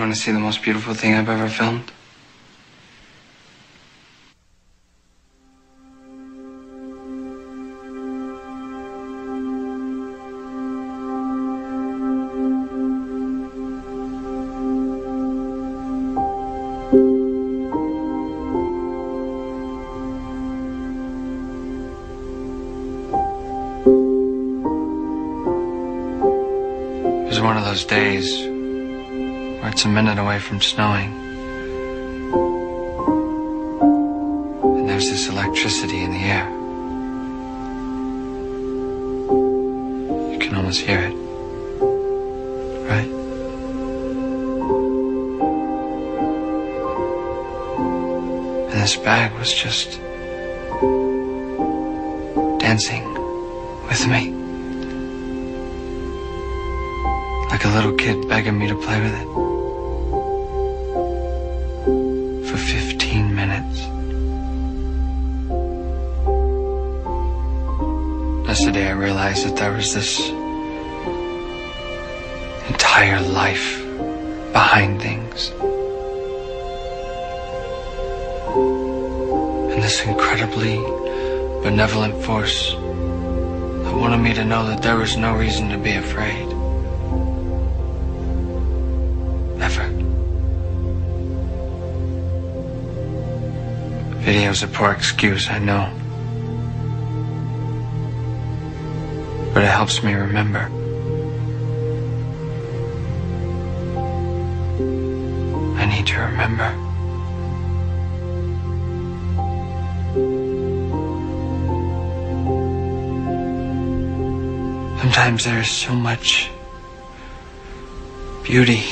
You want to see the most beautiful thing I've ever filmed? It was one of those days where it's a minute away from snowing. And there's this electricity in the air. You can almost hear it. Right? And this bag was just dancing with me. Like a little kid begging me to play with it. Yesterday I realized that there was this entire life behind things. And this incredibly benevolent force that wanted me to know that there was no reason to be afraid. Ever. Video's a poor excuse, I know. But it helps me remember. I need to remember. Sometimes there is so much beauty